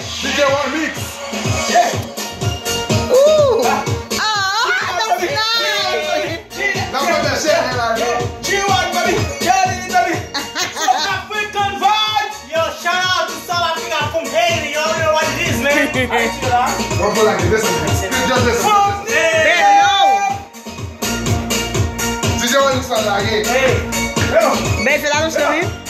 DJ One Mix. Ooh. Oh, that's nice. Now put that shit in there. G1, baby. Get it, baby. South African vibes. Yo, shout out to South Africa from Haiti. You already know what it is, man. Put like this. Listen. Just listen. Fuck Baby, yeah. no. DJ One Mix like that again. Hey, yo. Baby, lá no chão, hein?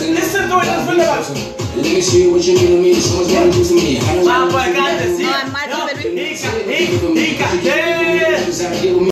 listen to it and feel about it. Let me see what you mean to me. Someone's gonna do to me. My boy got the seat. He got, he, he got,